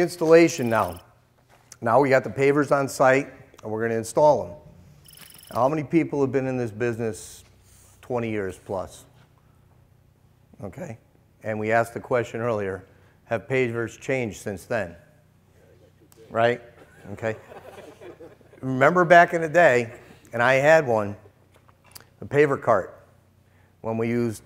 installation now. Now we got the pavers on site and we're going to install them. How many people have been in this business 20 years plus? Okay. And we asked the question earlier, have pavers changed since then? Right? Okay. Remember back in the day, and I had one, a paver cart, when we used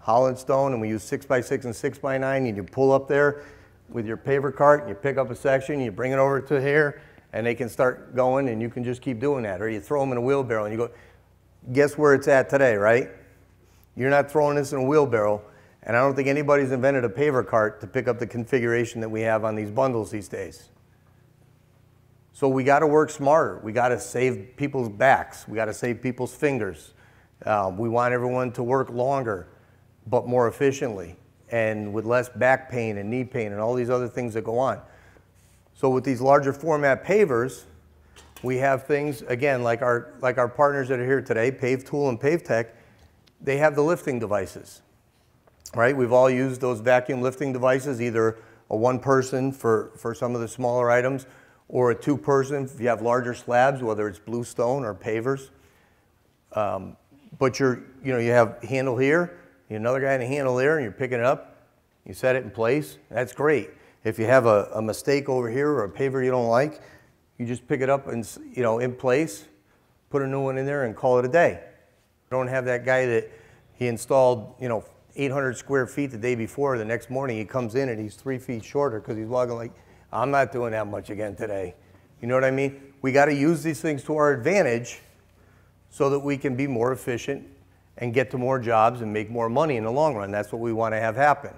Holland Stone and we used 6x6 and 6x9, and you pull up there with your paver cart, and you pick up a section, and you bring it over to here, and they can start going, and you can just keep doing that. Or you throw them in a wheelbarrow, and you go, guess where it's at today, right? You're not throwing this in a wheelbarrow, and I don't think anybody's invented a paver cart to pick up the configuration that we have on these bundles these days. So we got to work smarter. We got to save people's backs. We got to save people's fingers. Uh, we want everyone to work longer, but more efficiently and with less back pain and knee pain and all these other things that go on. So with these larger format pavers, we have things, again, like our, like our partners that are here today, Pave Tool and Pave Tech, they have the lifting devices, right? We've all used those vacuum lifting devices, either a one person for, for some of the smaller items, or a two person if you have larger slabs, whether it's bluestone or pavers. Um, but you're, you know, you have handle here, you another guy in a handle there, and you're picking it up, you set it in place, that's great. If you have a, a mistake over here or a paver you don't like, you just pick it up and, you know, in place, put a new one in there and call it a day. You don't have that guy that he installed, you know, 800 square feet the day before, the next morning he comes in and he's three feet shorter because he's walking like, I'm not doing that much again today. You know what I mean? We got to use these things to our advantage so that we can be more efficient and get to more jobs and make more money in the long run. That's what we want to have happen.